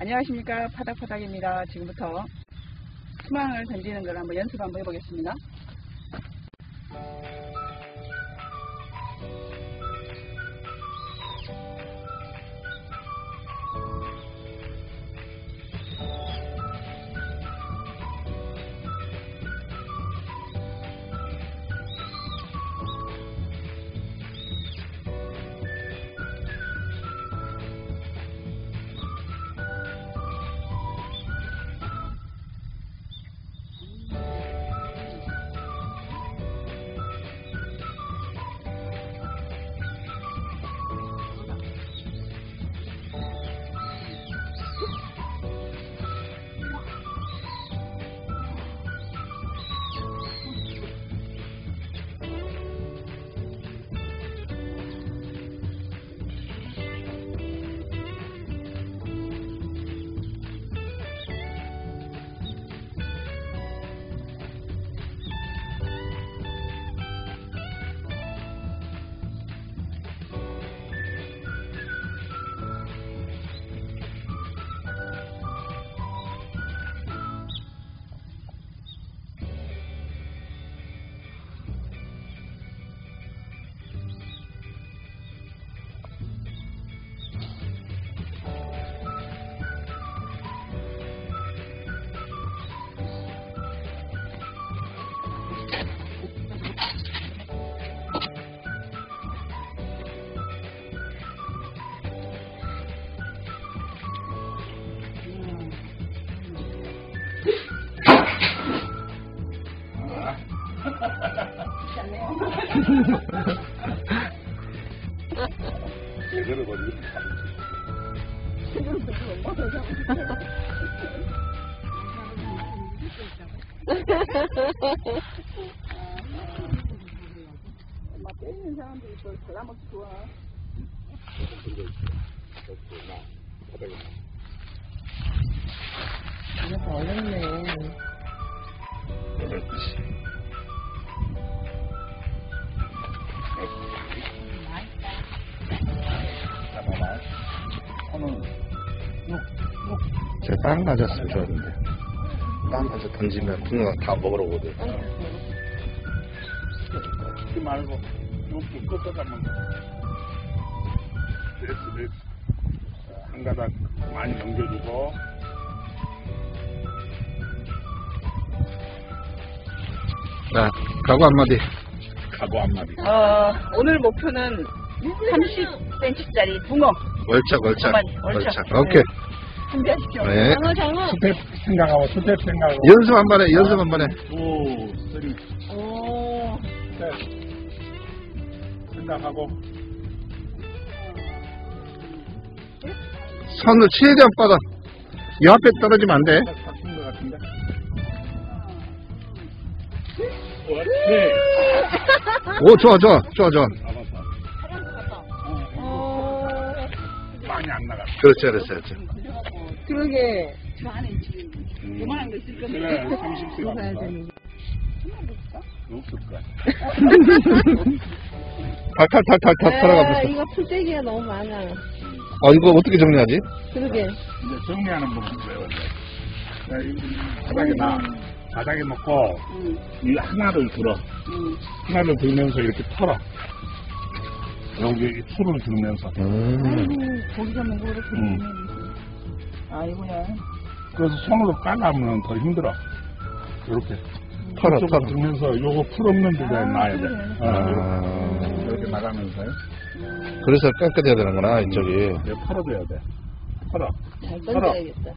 안녕하십니까 파닥파닥입니다. 지금부터 수망을 던지는 걸 한번 연습 한번 해보겠습니다. 제대로 걸리면 엄마 때리는 사람들이 또 잘라먹기 좋아. 이거 어렵네. 그렇지. 제가 땅 맞았으면 좋았는데. 땅 맞아 던지면 붕어가 다 먹으러 오거든. 하지 말고 이렇게 꺾어가면 됐어 됐어 자, 한 가닥 많이 넘겨주고 자, 가고 한마디. 가고 한마디 어, 오늘 목표는 30cm짜리 붕어 월착, 월착. 월착. 오케이. 준비하십시오. 네. 장어, 장어. 스텝 생각하고 스텝 생각하고 연습 한 번에, 연습 한 번에. 오 쓰리 오, 스텝 생각하고 손을 최대한 뻗어. 이 앞에 떨어지면 안 돼. 것 같은데 옳지 오, 좋아, 좋아, 좋아, 좋아. 많이 안 나갔어 그렇지, 그렇지, 그렇지. 그러게. 저 안에 지금 음. 요만한 거 있을 건데. 그래 30세 이거 봐야 갔어 되는 없을 거야 탈탈 탈탈탈 털어가면서. 이거 풀떼기가 너무 많아. 아, 이거 어떻게 정리하지? 그러게. 이제 정리하는 이 바닥에 놔. 바닥에 놓고, 응, 이 하나를 들어. 응. 하나를 들면서 이렇게 털어. 여기 풀을 들면서. 음. 아이고, 고기가 뭐 그렇게 응. 아이고야. 그래서 손으로 깔아면 더 힘들어. 이렇게. 털어, 풀 털어. 들면서 요거 풀 없는 아, 놔야 돼. 그래. 어, 아. 이렇게 나가면서요. 그래서 깎아야 되는구나, 이쪽이. 이제 털어줘야 돼. 털어. 잘 던져야겠다.